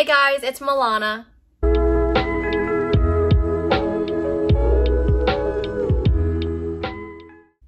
Hey guys, it's Malana.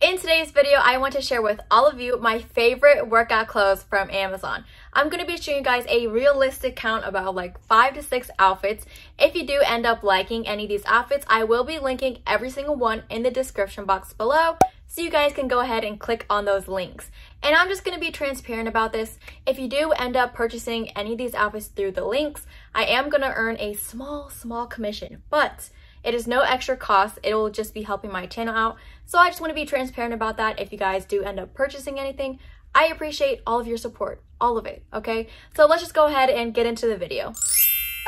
In today's video, I want to share with all of you my favorite workout clothes from Amazon. I'm going to be showing you guys a realistic count about like five to six outfits. If you do end up liking any of these outfits, I will be linking every single one in the description box below so you guys can go ahead and click on those links. And I'm just going to be transparent about this. If you do end up purchasing any of these outfits through the links, I am going to earn a small, small commission. But it is no extra cost. It will just be helping my channel out. So I just want to be transparent about that. If you guys do end up purchasing anything, I appreciate all of your support, all of it, okay? So let's just go ahead and get into the video.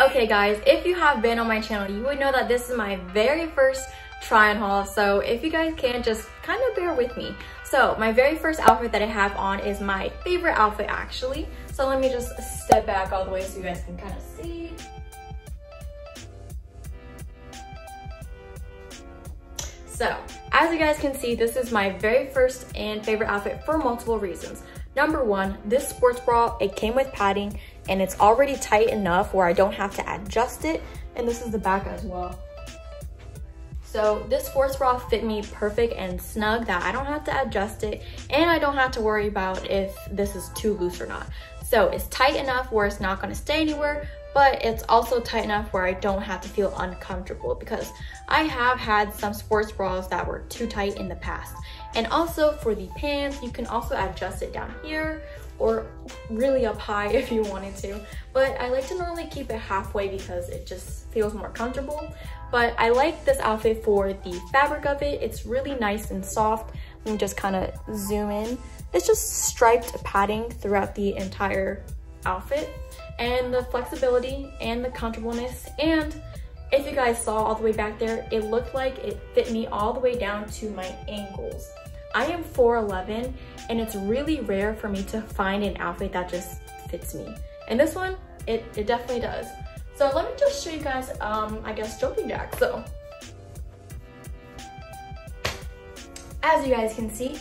Okay guys, if you have been on my channel, you would know that this is my very first try on haul. So if you guys can, just kind of bear with me. So my very first outfit that I have on is my favorite outfit actually. So let me just step back all the way so you guys can kind of see. So, as you guys can see, this is my very first and favorite outfit for multiple reasons. Number one, this sports bra, it came with padding and it's already tight enough where I don't have to adjust it. And this is the back as well. So this sports bra fit me perfect and snug that I don't have to adjust it and I don't have to worry about if this is too loose or not. So it's tight enough where it's not gonna stay anywhere, but it's also tight enough where I don't have to feel uncomfortable because I have had some sports bras that were too tight in the past. And also for the pants, you can also adjust it down here or really up high if you wanted to. But I like to normally keep it halfway because it just feels more comfortable. But I like this outfit for the fabric of it. It's really nice and soft. Let me just kind of zoom in. It's just striped padding throughout the entire outfit and the flexibility and the comfortableness and if you guys saw all the way back there, it looked like it fit me all the way down to my ankles. I am 4'11", and it's really rare for me to find an outfit that just fits me. And this one, it, it definitely does. So let me just show you guys, um, I guess, jumping jacks. So, as you guys can see,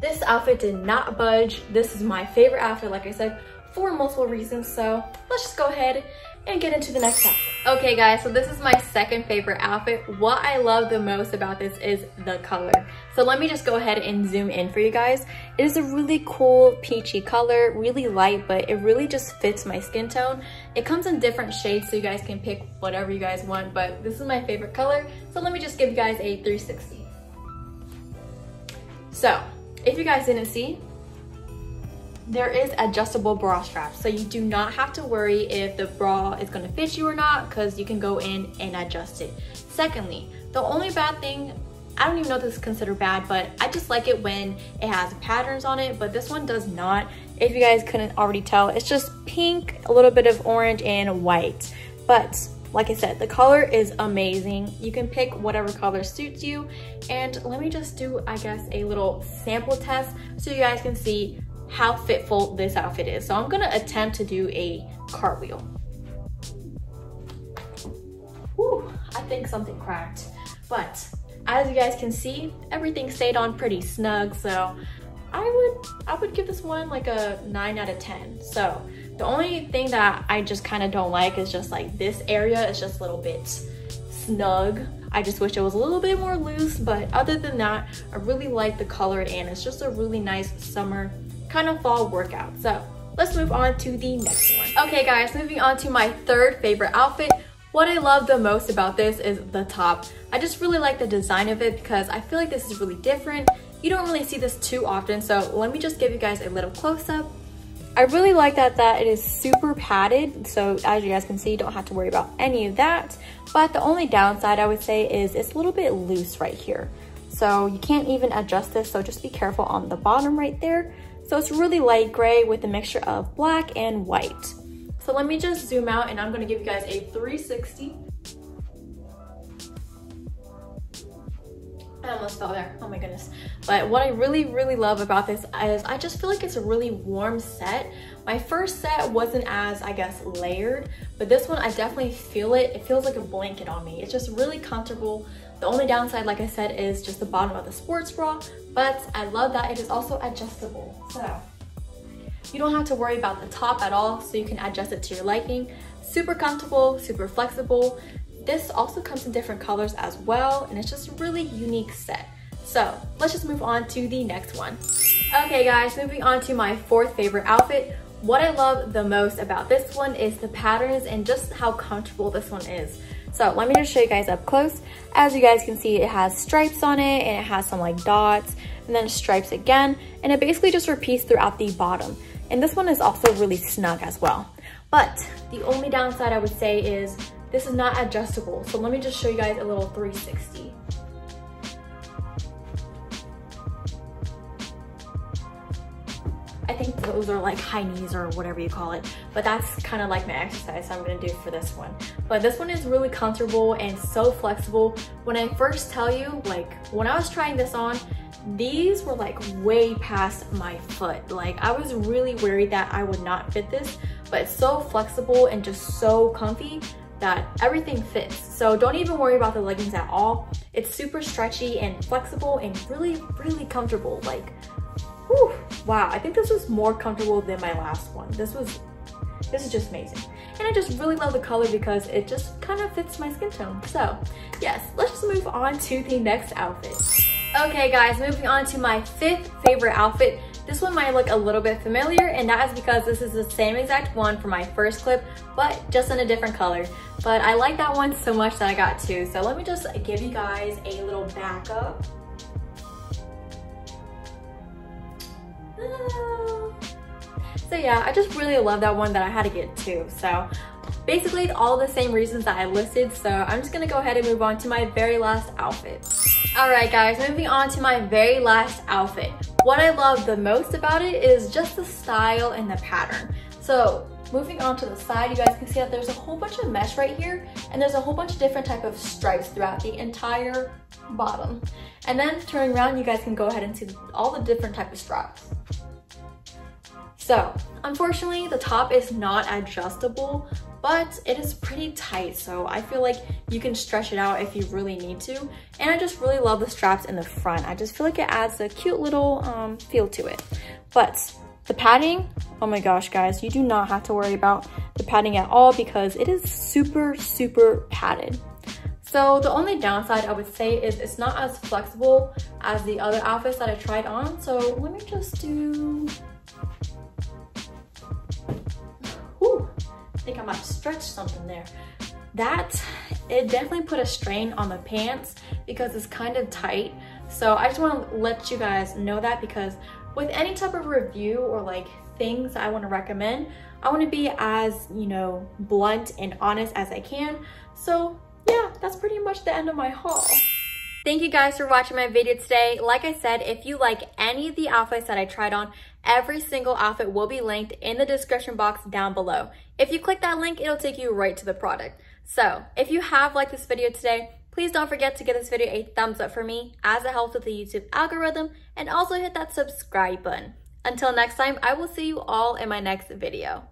this outfit did not budge. This is my favorite outfit, like I said, for multiple reasons. So let's just go ahead and get into the next outfit. Okay guys, so this is my second favorite outfit. What I love the most about this is the color. So let me just go ahead and zoom in for you guys. It is a really cool peachy color, really light, but it really just fits my skin tone. It comes in different shades so you guys can pick whatever you guys want, but this is my favorite color. So let me just give you guys a 360. So if you guys didn't see, there is adjustable bra straps so you do not have to worry if the bra is going to fit you or not because you can go in and adjust it secondly the only bad thing I don't even know if this is considered bad, but I just like it when it has patterns on it, but this one does not. If you guys couldn't already tell, it's just pink, a little bit of orange, and white. But like I said, the color is amazing. You can pick whatever color suits you. And let me just do, I guess, a little sample test so you guys can see how fitful this outfit is. So I'm gonna attempt to do a cartwheel. Whew, I think something cracked. But as you guys can see, everything stayed on pretty snug. So I would, I would give this one like a nine out of 10. So the only thing that I just kind of don't like is just like this area is just a little bit snug. I just wish it was a little bit more loose, but other than that, I really like the color and it's just a really nice summer kind of fall workout. So let's move on to the next one. Okay guys, moving on to my third favorite outfit. What I love the most about this is the top. I just really like the design of it because I feel like this is really different. You don't really see this too often, so let me just give you guys a little close-up. I really like that that it is super padded, so as you guys can see, you don't have to worry about any of that. But the only downside I would say is it's a little bit loose right here. So you can't even adjust this, so just be careful on the bottom right there. So it's really light gray with a mixture of black and white. So let me just zoom out and I'm gonna give you guys a 360. I almost fell there, oh my goodness. But what I really, really love about this is I just feel like it's a really warm set. My first set wasn't as, I guess, layered, but this one I definitely feel it. It feels like a blanket on me. It's just really comfortable. The only downside, like I said, is just the bottom of the sports bra, but I love that it is also adjustable. So You don't have to worry about the top at all, so you can adjust it to your liking. Super comfortable, super flexible. This also comes in different colors as well, and it's just a really unique set. So let's just move on to the next one. Okay guys, moving on to my fourth favorite outfit. What I love the most about this one is the patterns and just how comfortable this one is. So let me just show you guys up close. As you guys can see, it has stripes on it and it has some like dots and then stripes again. And it basically just repeats throughout the bottom. And this one is also really snug as well. But the only downside I would say is this is not adjustable. So let me just show you guys a little 360. I think those are like high knees or whatever you call it, but that's kind of like my exercise I'm gonna do for this one. But this one is really comfortable and so flexible. When I first tell you, like when I was trying this on, these were like way past my foot. Like I was really worried that I would not fit this, but it's so flexible and just so comfy that everything fits. So don't even worry about the leggings at all. It's super stretchy and flexible and really, really comfortable. Like, whew, wow, I think this was more comfortable than my last one. This was, this is just amazing. And I just really love the color because it just kind of fits my skin tone. So yes, let's just move on to the next outfit. Okay guys, moving on to my fifth favorite outfit. This one might look a little bit familiar and that is because this is the same exact one for my first clip, but just in a different color. But I like that one so much that I got two. So let me just give you guys a little backup. Ah. So yeah, I just really love that one that I had to get two. So basically all the same reasons that I listed. So I'm just gonna go ahead and move on to my very last outfit. All right guys, moving on to my very last outfit. What I love the most about it is just the style and the pattern. So moving on to the side, you guys can see that there's a whole bunch of mesh right here and there's a whole bunch of different type of stripes throughout the entire bottom. And then turning around, you guys can go ahead and see all the different type of straps. So unfortunately, the top is not adjustable, but it is pretty tight. So I feel like you can stretch it out if you really need to. And I just really love the straps in the front. I just feel like it adds a cute little um, feel to it. But the padding, oh my gosh, guys, you do not have to worry about the padding at all because it is super, super padded. So the only downside I would say is it's not as flexible as the other outfits that I tried on. So let me just do think I might stretch something there. That, it definitely put a strain on the pants because it's kind of tight. So I just want to let you guys know that because with any type of review or like things I want to recommend, I want to be as, you know, blunt and honest as I can. So yeah, that's pretty much the end of my haul. Thank you guys for watching my video today. Like I said, if you like any of the outfits that I tried on, every single outfit will be linked in the description box down below. If you click that link, it'll take you right to the product. So if you have liked this video today, please don't forget to give this video a thumbs up for me as it helps with the YouTube algorithm and also hit that subscribe button. Until next time, I will see you all in my next video.